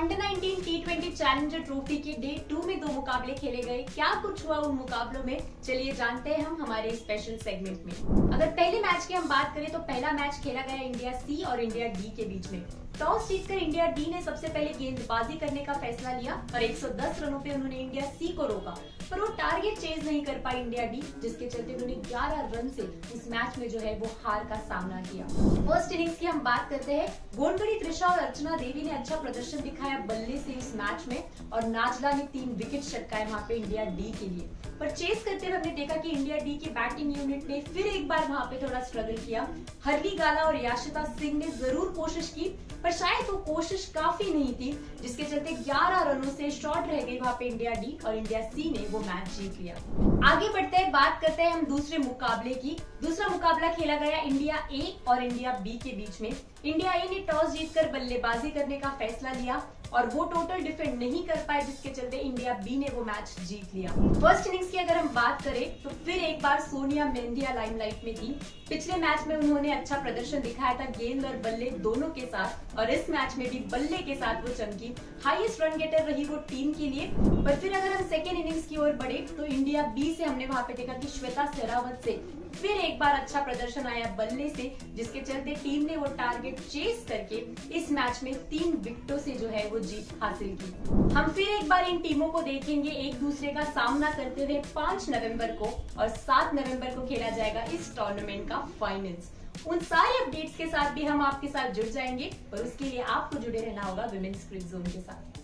Under 19 T twenty challenger trophy के day two में दो मुकाबले खेले गए। क्या कुछ हुआ उन मुकाबलों में? चलिए जानते हैं हम हमारे स्पेशल सेगमेंट में। अगर पहले मैच की हम बात करें तो पहला मैच खेला गया इंडिया सी और इंडिया डी के बीच में। टॉस जीतकर इंडिया डी ने सबसे पहले गेंदबाजी करने का फैसला लिया और 110 रनों पे उन्होंने इंडिया सी को रोका। पर वो टारगेट चेज नहीं कर पाई इंडिया डी जिसके चलते उन्होंने 11 रन से इस मैच में जो है वो हार का सामना किया। फ़र्स्ट इनिंग्स की हम बात करते हैं। गोलगड़ी त्रिशा और अर्चना देवी ने अच्छा प्रदर्शन दिखाया। बल्ले से इस मैच में और नाजला ने तीन विकेट छटकाए वहाँ पे इंडिया डी के लिए। पर चेस करते हुए हमने देखा कि इंडिया डी की बैटिंग यूनिट ने फिर एक बार वहाँ पे थोड़ा स्ट्रगल किया। हरली गाला और याशिता सिंह ने ज़रूर कोशिश की, पर शायद वो कोशिश काफ़ी नहीं थी, जिसके चलते 11 रनों से शॉर्ट रह गई वहाँ पे इंडिया डी और इंडिया सी ने वो मैच जीत लिया। आगे बढ़ते हैं, बात करते हैं हम दूसरे मुकाबले की। दूसरा मुकाबला खेला गया इंडिया ए और इंडिया बी के बीच में। इंडिया ए ने टॉस जीतकर बल्लेबाजी करने का फैसला लिया। और वो टोटल डिफेंड नहीं कर पाए, जिसके चलते इंडिया बी ने वो मैच जीत लिया। फ़र्स्ट इनिंग्स की अगर हम बात करें तो फिर एक बार सोनिया मेंडिया लाइमलाइट में थी। पिछले मैच में उन्होंने अच्छा प्रदर्शन दिखाया था गेंद और बल्ले दोनों के साथ, और इस मैच में भी बल्ले के साथ वो चमकी। हाईएस्ट रन गेटर रही वो टीम के लिए। पर फिर अगर हम सेकेंड इनिंग्स की ओर बढ़े तो इंडिया बी से हमने वहाँ पे देखा कि श्वेता सेरावत से फिर एक बार अच्छा प्रदर्शन आया बल्ले से, जिसके चलते टीम ने वो टारगेट चेस करके इस मैच में तीन विकेटों से जो है वो जीत हासिल की। हम फिर एक बार इन टीमों को देखेंगे, एक दूसरे का सामना करते हुए पाँच नवंबर को और सात नवंबर को खेला जाएगा इस टूर्नामेंट का फाइनल्स उन सारे अपडेट्स के साथ भी हम आपके साथ जुड़ जाएँगे और उसके लिए आपको जुड़े रहना होगा विमेन्स क्रिक जोन के साथ।